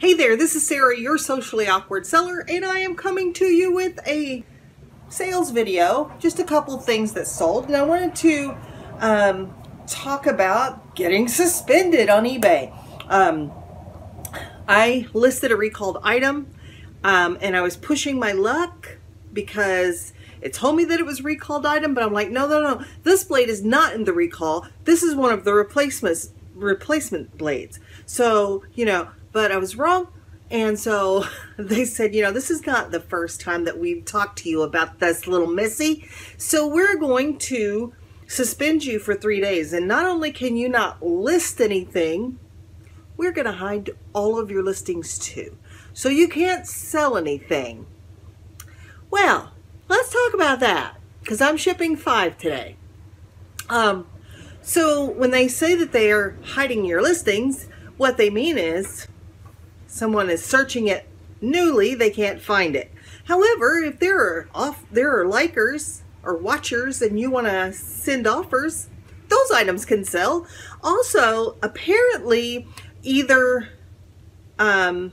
Hey there, this is Sarah, your socially awkward seller, and I am coming to you with a sales video, just a couple things that sold. And I wanted to um, talk about getting suspended on eBay. Um, I listed a recalled item um, and I was pushing my luck because it told me that it was recalled item, but I'm like, no, no, no, this blade is not in the recall. This is one of the replacements replacement blades. So, you know, but I was wrong. And so they said, you know, this is not the first time that we've talked to you about this little missy. So we're going to suspend you for three days. And not only can you not list anything, we're going to hide all of your listings too. So you can't sell anything. Well, let's talk about that because I'm shipping five today. Um, so when they say that they are hiding your listings, what they mean is someone is searching it newly, they can't find it. However, if there are off there are likers or watchers and you want to send offers, those items can sell. Also, apparently either um,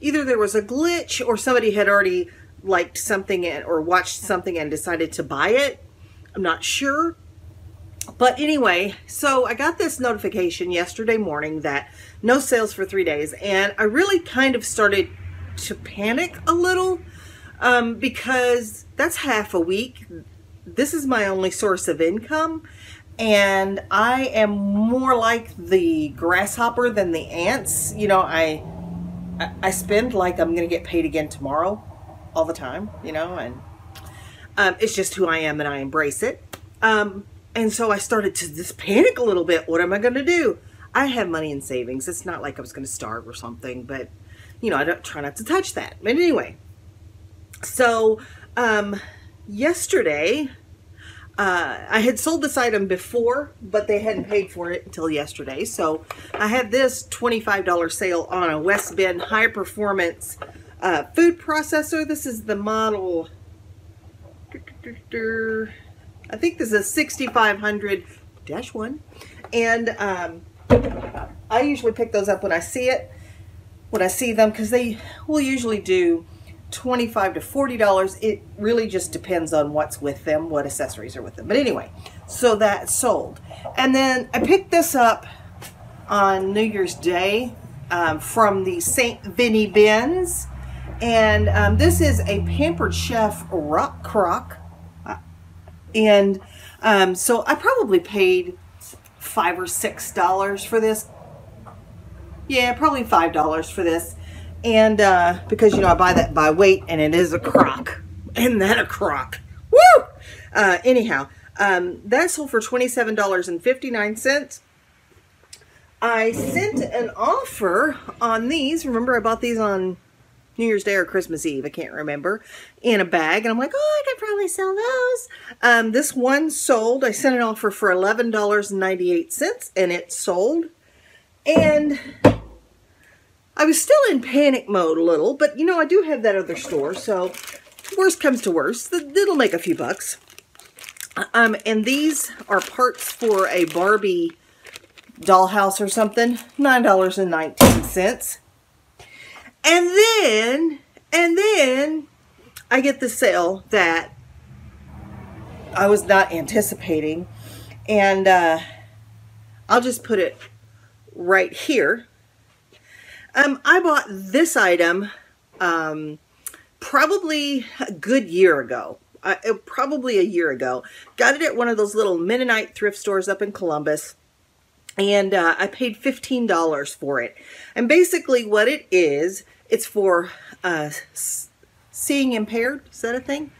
either there was a glitch or somebody had already liked something and or watched something and decided to buy it. I'm not sure. But anyway, so I got this notification yesterday morning that no sales for three days. And I really kind of started to panic a little um, because that's half a week. This is my only source of income. And I am more like the grasshopper than the ants. You know, I, I spend like I'm going to get paid again tomorrow all the time, you know, and um, it's just who I am and I embrace it. Um, and so I started to just panic a little bit. What am I going to do? I have money in savings. It's not like I was going to starve or something, but you know, I don't try not to touch that. But anyway, so um, yesterday, uh, I had sold this item before, but they hadn't paid for it until yesterday. So I had this $25 sale on a West Bend high performance uh, food processor. This is the model I think this is a 6500-1. And um, I usually pick those up when I see it, when I see them, because they will usually do 25 to $40. It really just depends on what's with them, what accessories are with them. But anyway, so that sold. And then I picked this up on New Year's Day um, from the St. Vinny Bins. And um, this is a Pampered Chef Rockcrok and um, so I probably paid five or six dollars for this. Yeah, probably five dollars for this. And uh, because, you know, I buy that by weight and it is a crock. Isn't that a crock? Woo! Uh, anyhow, um, that sold for $27.59. I sent an offer on these. Remember, I bought these on New Year's Day or Christmas Eve, I can't remember, in a bag. And I'm like, oh, I could probably sell those. Um, this one sold. I sent an offer for $11.98 and it sold. And I was still in panic mode a little, but you know, I do have that other store. So worst comes to worst, it'll make a few bucks. Um, and these are parts for a Barbie dollhouse or something, $9.19. And then, and then I get the sale that I was not anticipating. And uh, I'll just put it right here. Um, I bought this item um, probably a good year ago. Uh, probably a year ago. Got it at one of those little Mennonite thrift stores up in Columbus and uh, I paid $15 for it. And basically what it is it's for uh, seeing impaired. Is that a thing?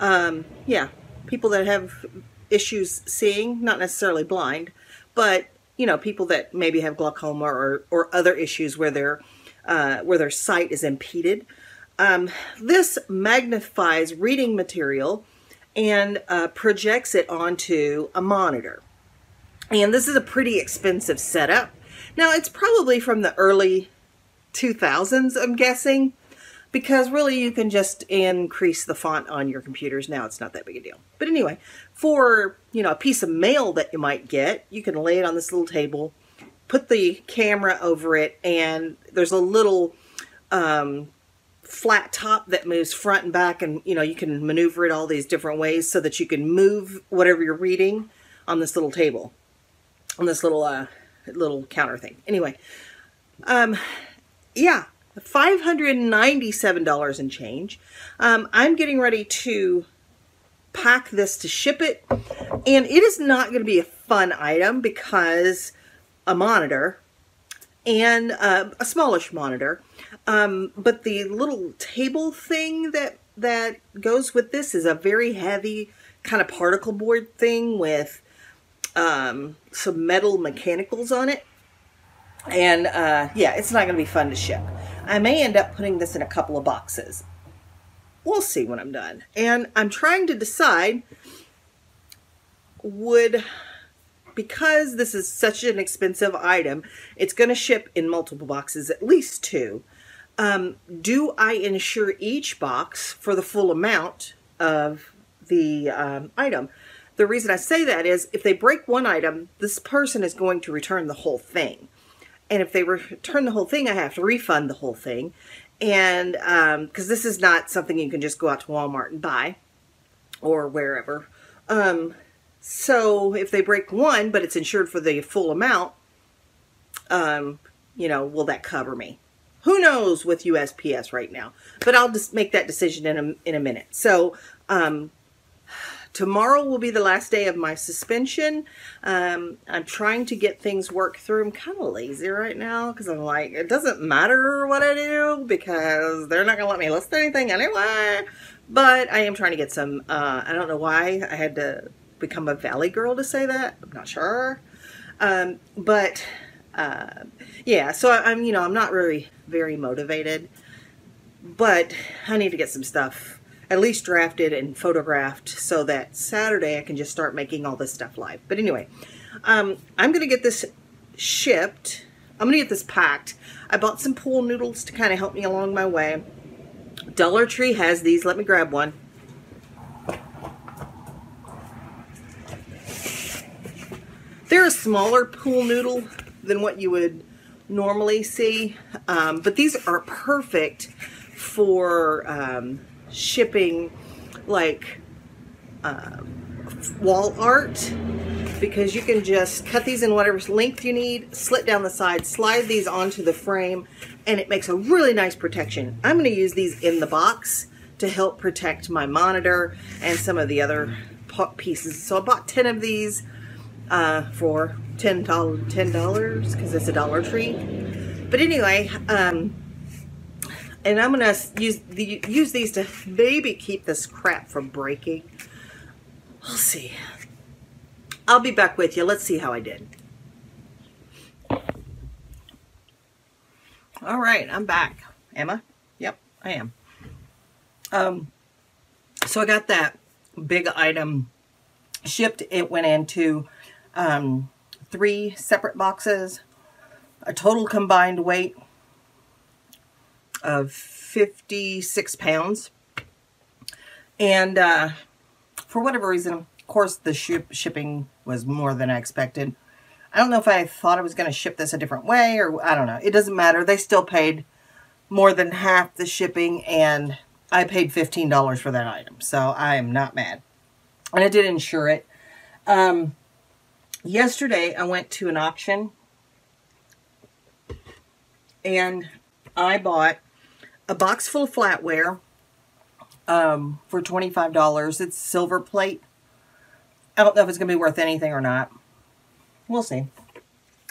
Um, yeah, people that have issues seeing, not necessarily blind, but you know, people that maybe have glaucoma or, or other issues where their uh, where their sight is impeded. Um, this magnifies reading material and uh, projects it onto a monitor. And this is a pretty expensive setup. Now, it's probably from the early 2000s, I'm guessing, because really you can just increase the font on your computers now. It's not that big a deal. But anyway, for, you know, a piece of mail that you might get, you can lay it on this little table, put the camera over it, and there's a little um, flat top that moves front and back and you know you can maneuver it all these different ways so that you can move whatever you're reading on this little table on this little uh little counter thing anyway um yeah $597 and change um i'm getting ready to pack this to ship it and it is not going to be a fun item because a monitor and uh, a smallish monitor um, but the little table thing that that goes with this is a very heavy kind of particle board thing with um, some metal mechanicals on it. And uh, yeah, it's not going to be fun to ship. I may end up putting this in a couple of boxes. We'll see when I'm done. And I'm trying to decide would because this is such an expensive item, it's going to ship in multiple boxes, at least two um, do I insure each box for the full amount of the um, item? The reason I say that is if they break one item, this person is going to return the whole thing. And if they return the whole thing, I have to refund the whole thing. And because um, this is not something you can just go out to Walmart and buy or wherever. Um, so if they break one, but it's insured for the full amount, um, you know, will that cover me? Who knows with USPS right now? But I'll just make that decision in a, in a minute. So, um, tomorrow will be the last day of my suspension. Um, I'm trying to get things worked through. I'm kind of lazy right now because I'm like, it doesn't matter what I do because they're not going to let me list anything anyway. But I am trying to get some, uh, I don't know why I had to become a Valley girl to say that. I'm not sure. Um, but uh, yeah, so I'm, you know, I'm not really very motivated, but I need to get some stuff at least drafted and photographed so that Saturday I can just start making all this stuff live. But anyway, um, I'm going to get this shipped. I'm going to get this packed. I bought some pool noodles to kind of help me along my way. Dollar Tree has these. Let me grab one. They're a smaller pool noodle than what you would normally see. Um, but these are perfect for um, shipping like uh, wall art because you can just cut these in whatever length you need, slit down the side, slide these onto the frame, and it makes a really nice protection. I'm going to use these in the box to help protect my monitor and some of the other pieces. So I bought 10 of these uh, for $10 $10 because it's a Dollar Tree. But anyway, um, and I'm to use the, use these to maybe keep this crap from breaking. We'll see. I'll be back with you. Let's see how I did. All right, I'm back. Emma? Yep, I am. Um, so I got that big item shipped. It went into um, three separate boxes, a total combined weight of 56 pounds. And uh, for whatever reason, of course, the ship shipping was more than I expected. I don't know if I thought I was going to ship this a different way or I don't know. It doesn't matter. They still paid more than half the shipping and I paid $15 for that item. So I am not mad. And I did insure it. Um, yesterday I went to an auction and I bought a box full of flatware um, for $25. It's silver plate. I don't know if it's going to be worth anything or not. We'll see.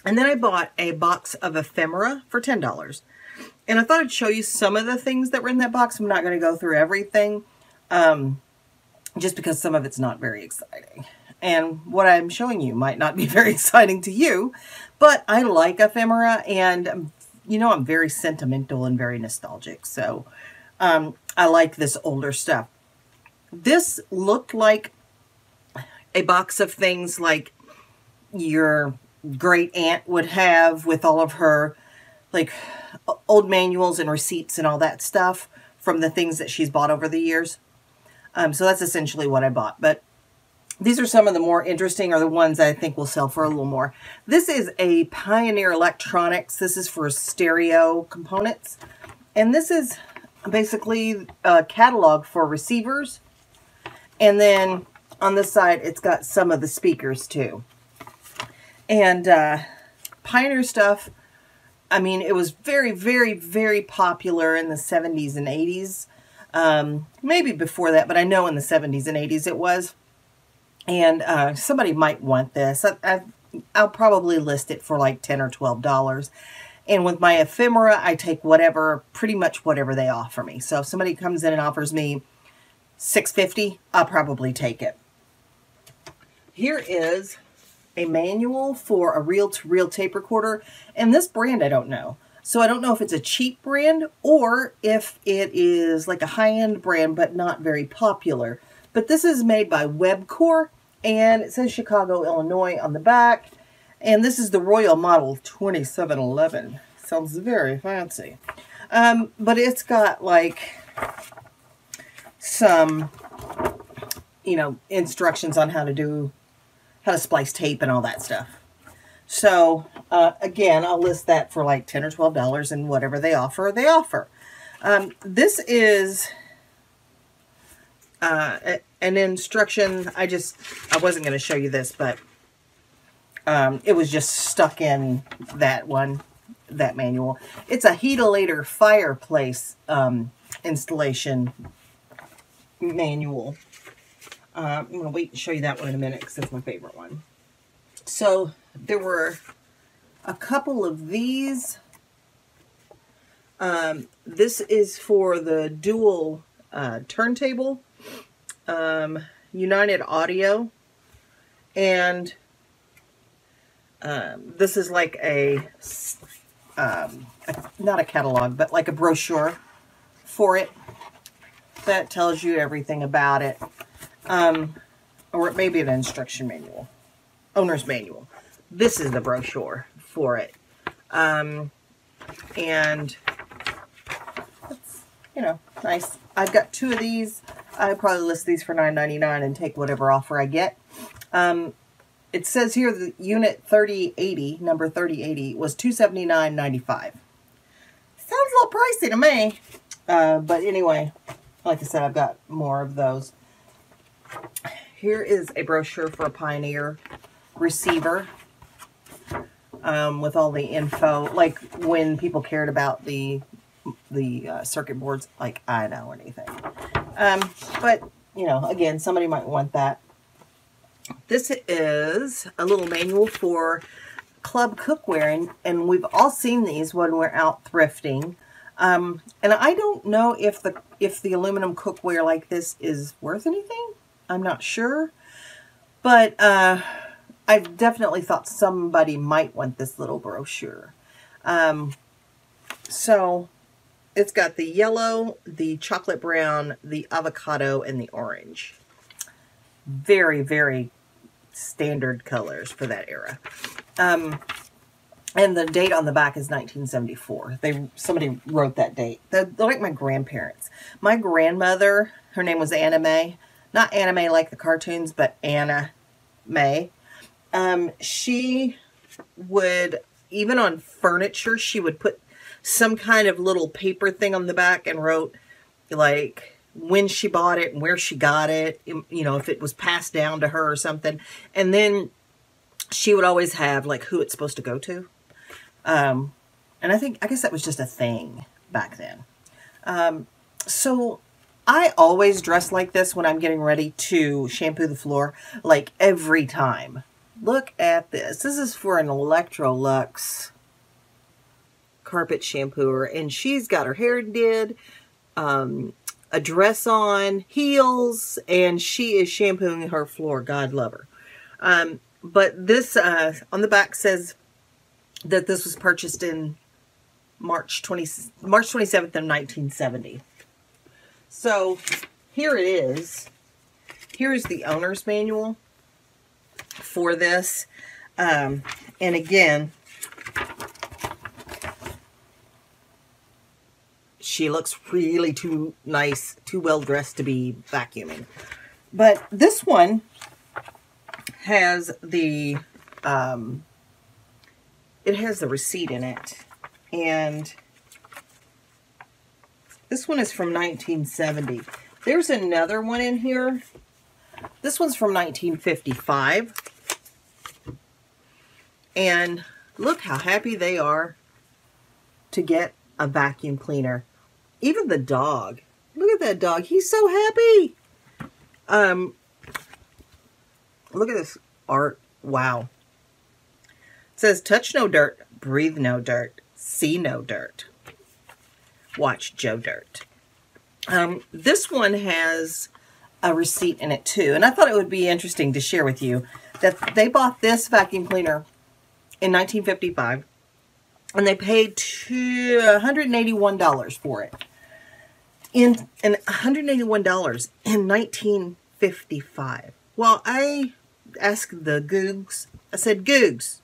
And then I bought a box of ephemera for $10. And I thought I'd show you some of the things that were in that box. I'm not going to go through everything um, just because some of it's not very exciting. And what I'm showing you might not be very exciting to you, but I like ephemera and, you know, I'm very sentimental and very nostalgic. So um, I like this older stuff. This looked like a box of things like your great aunt would have with all of her like old manuals and receipts and all that stuff from the things that she's bought over the years. Um, so that's essentially what I bought. But these are some of the more interesting or the ones I think will sell for a little more. This is a Pioneer Electronics. This is for stereo components. and this is basically a catalog for receivers. And then on this side, it's got some of the speakers too. And uh, Pioneer stuff, I mean, it was very, very, very popular in the 70s and 80s. Um, maybe before that, but I know in the 70s and 80s it was. And uh, somebody might want this. I, I, I'll probably list it for like 10 or $12. And with my ephemera, I take whatever, pretty much whatever they offer me. So if somebody comes in and offers me 650 I'll probably take it. Here is a manual for a reel-to-reel -reel tape recorder. And this brand I don't know. So I don't know if it's a cheap brand or if it is like a high-end brand but not very popular. But this is made by Webcor and it says Chicago, Illinois on the back. And this is the Royal Model 2711. Sounds very fancy. Um, but it's got like some, you know, instructions on how to do, how to splice tape and all that stuff. So, uh, again, I'll list that for like 10 or $12 and whatever they offer, they offer. Um, this is uh, an instruction. I just, I wasn't going to show you this, but um, it was just stuck in that one, that manual. It's a Heatilator fireplace um, installation manual. Uh, I'm going to wait and show you that one in a minute because it's my favorite one. So there were a couple of these. Um, this is for the dual uh, turntable, um, United Audio, and um, this is like a, um, a, not a catalog, but like a brochure for it that tells you everything about it. Um, or it may be an instruction manual, owner's manual. This is the brochure for it. Um, and it's, you know, nice. I've got two of these. I probably list these for $9.99 and take whatever offer I get. Um, it says here the unit 3080, number 3080, was $279.95. Sounds a little pricey to me. Uh, but anyway, like I said, I've got more of those. Here is a brochure for a Pioneer receiver um, with all the info, like when people cared about the the uh, circuit boards, like I know or anything. Um, but, you know, again, somebody might want that. This is a little manual for club cookware, and, and we've all seen these when we're out thrifting. Um, and I don't know if the if the aluminum cookware like this is worth anything. I'm not sure. But uh, I definitely thought somebody might want this little brochure. Um, so it's got the yellow, the chocolate brown, the avocado, and the orange. Very, very standard colors for that era. Um, and the date on the back is 1974. They somebody wrote that date. They're, they're, like my grandparents. My grandmother, her name was Anna May. Not May like the cartoons, but Anna May. Um, she would, even on furniture, she would put some kind of little paper thing on the back and wrote, like, when she bought it and where she got it, you know, if it was passed down to her or something. And then she would always have, like, who it's supposed to go to. Um, and I think, I guess that was just a thing back then. Um, so I always dress like this when I'm getting ready to shampoo the floor, like every time. Look at this. This is for an Electrolux carpet shampooer, and she's got her hair did, um, a dress on, heels, and she is shampooing her floor. God love her. Um, but this uh, on the back says that this was purchased in March 20, March 27th of 1970. So here it is. Here is the owner's manual for this. Um, and again, she looks really too nice, too well dressed to be vacuuming. But this one has the um, it has the receipt in it. And This one is from 1970. There's another one in here. This one's from 1955. And look how happy they are to get a vacuum cleaner. Even the dog. Look at that dog. He's so happy. Um, look at this art. Wow. It says, touch no dirt, breathe no dirt, see no dirt. Watch Joe Dirt. Um, this one has a receipt in it too. And I thought it would be interesting to share with you that they bought this vacuum cleaner in 1955 and they paid $181 for it. In, in $181 in 1955. Well, I asked the Googs, I said, Googs,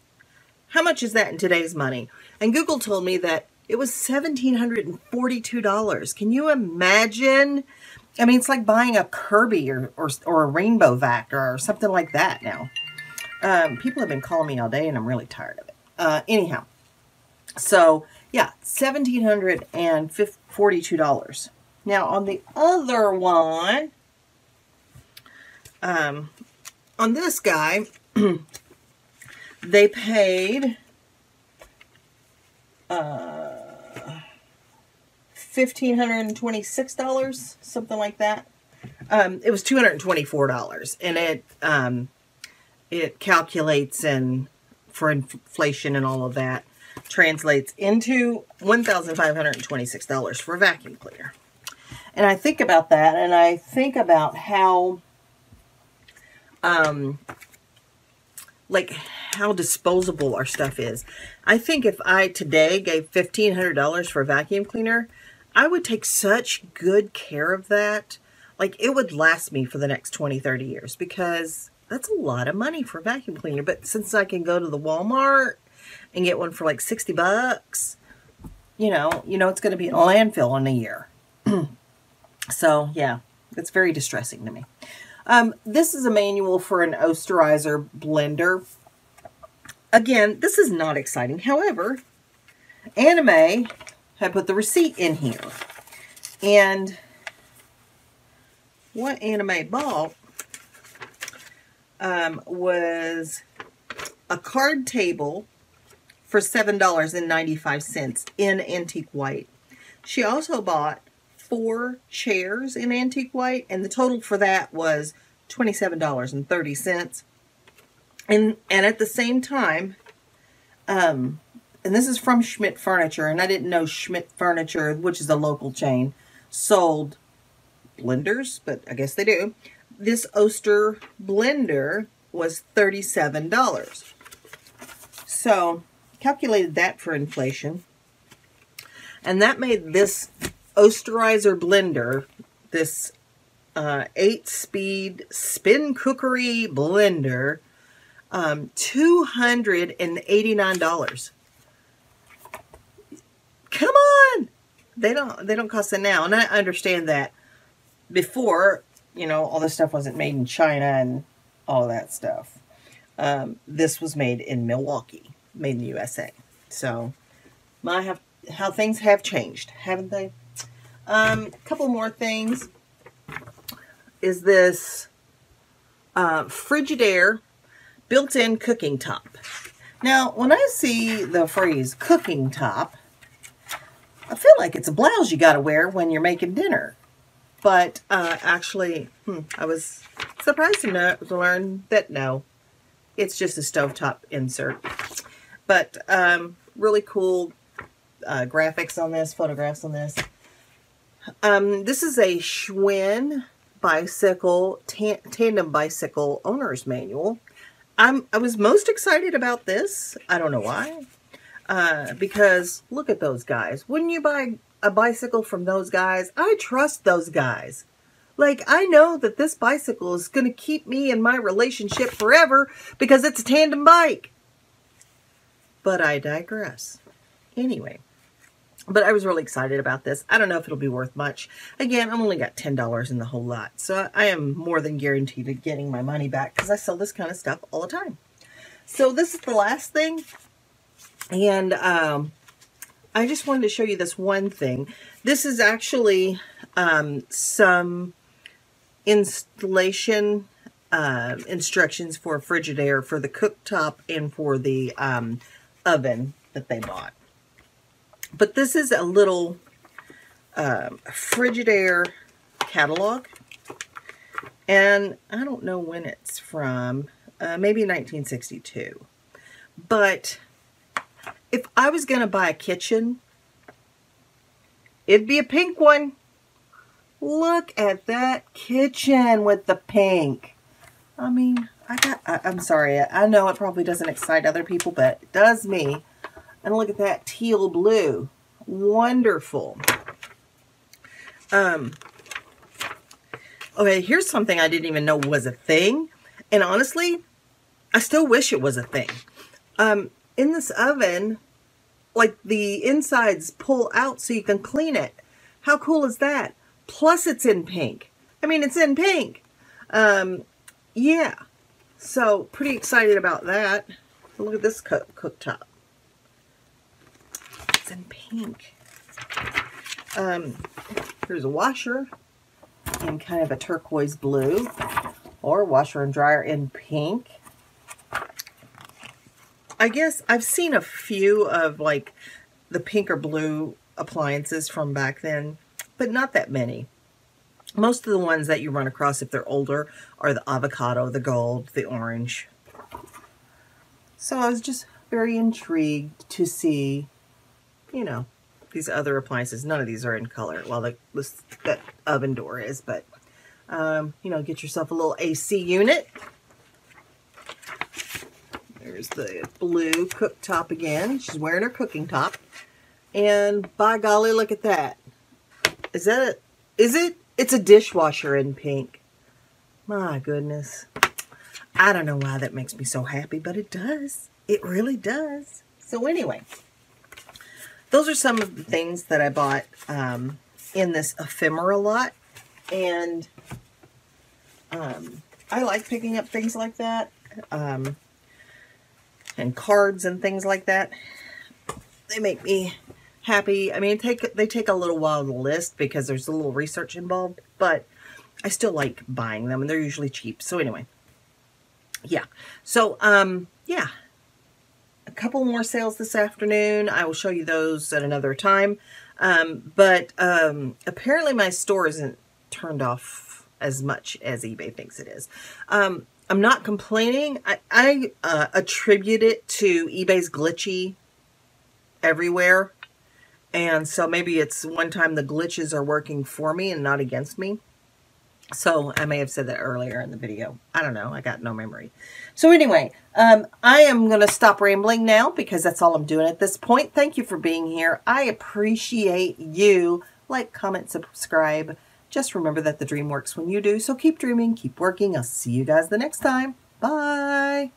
how much is that in today's money? And Google told me that it was $1,742. Can you imagine? I mean, it's like buying a Kirby or, or, or a Rainbow Vac or, something like that now. Um, people have been calling me all day and I'm really tired of it. Uh, anyhow, so yeah, $1,742. Now on the other one, um, on this guy, they paid uh, $1,526, something like that. Um, it was $224 and it, um, it calculates and for inflation and all of that translates into $1,526 for a vacuum cleaner. And I think about that and I think about how um, like how disposable our stuff is. I think if I today gave $1,500 for a vacuum cleaner, I would take such good care of that. Like it would last me for the next 20, 30 years because that's a lot of money for a vacuum cleaner. But since I can go to the Walmart and get one for like 60 bucks, you know, you know it's going to be in a landfill in a year. so yeah, it's very distressing to me. Um, this is a manual for an Osterizer blender. Again, this is not exciting. However, Anna May had put the receipt in here. And what Anna May bought um, was a card table for $7.95 in antique white. She also bought four chairs in antique white, and the total for that was $27.30. And, and at the same time, um, and this is from Schmidt Furniture, and I didn't know Schmidt Furniture, which is a local chain, sold blenders, but I guess they do. This Oster blender was $37. So, calculated that for inflation. And that made this Osterizer blender, this uh, eight-speed spin cookery blender, um, $289. Come on! They don't, they don't cost it now. And I understand that before, you know, all this stuff wasn't made in China and all that stuff. Um, this was made in Milwaukee, made in the USA. So, my have how things have changed, haven't they? Um, a couple more things is this uh, Frigidaire built-in cooking top. Now, when I see the phrase cooking top, I feel like it's a blouse you got to wear when you're making dinner. But uh, actually, hmm, I was surprised to, know, to learn that no, it's just a stovetop insert. But um, really cool uh, graphics on this, photographs on this. Um, this is a Schwinn bicycle, tandem bicycle owner's manual. I'm, I was most excited about this. I don't know why. Uh, because look at those guys. Wouldn't you buy a bicycle from those guys? I trust those guys. Like, I know that this bicycle is going to keep me in my relationship forever because it's a tandem bike. But I digress. Anyway, but I was really excited about this. I don't know if it'll be worth much. Again, I've only got $10 in the whole lot. So I am more than guaranteed of getting my money back because I sell this kind of stuff all the time. So this is the last thing. And um, I just wanted to show you this one thing. This is actually um, some installation uh, instructions for Frigidaire for the cooktop and for the um, oven that they bought. But this is a little um, Frigidaire catalog. And I don't know when it's from. Uh, maybe 1962. But if I was going to buy a kitchen, it'd be a pink one. Look at that kitchen with the pink. I mean, I got, I, am sorry. I know it probably doesn't excite other people, but it does me. And look at that teal blue. Wonderful. Um, okay, here's something I didn't even know was a thing. And honestly, I still wish it was a thing. Um, in this oven, like the insides pull out so you can clean it. How cool is that? Plus it's in pink. I mean, it's in pink. Um, yeah. So pretty excited about that. Look at this cook cooktop. It's in pink. Um, here's a washer in kind of a turquoise blue or washer and dryer in pink. I guess I've seen a few of like the pink or blue appliances from back then, but not that many. Most of the ones that you run across if they're older are the avocado, the gold, the orange. So I was just very intrigued to see, you know, these other appliances. None of these are in color. Well, the, oven door is, but, um, you know, get yourself a little AC unit. There's the blue cooktop again. She's wearing her cooking top. And by golly, look at that. Is that it? Is it? It's a dishwasher in pink. My goodness. I don't know why that makes me so happy, but it does. It really does. So anyway, those are some of the things that I bought um, in this ephemera lot. And um, I like picking up things like that. Um, and cards and things like that. They make me happy. I mean, take they take a little while to list because there's a little research involved, but I still like buying them and they're usually cheap. So anyway, yeah. So, um, yeah. Couple more sales this afternoon. I will show you those at another time. Um, but um, apparently my store isn't turned off as much as eBay thinks it is. Um, I'm not complaining. I, I uh, attribute it to eBay's glitchy everywhere. And so maybe it's one time the glitches are working for me and not against me. So I may have said that earlier in the video. I don't know. I got no memory. So anyway, um, I am going to stop rambling now because that's all I'm doing at this point. Thank you for being here. I appreciate you. Like, comment, subscribe. Just remember that the dream works when you do. So keep dreaming, keep working. I'll see you guys the next time. Bye.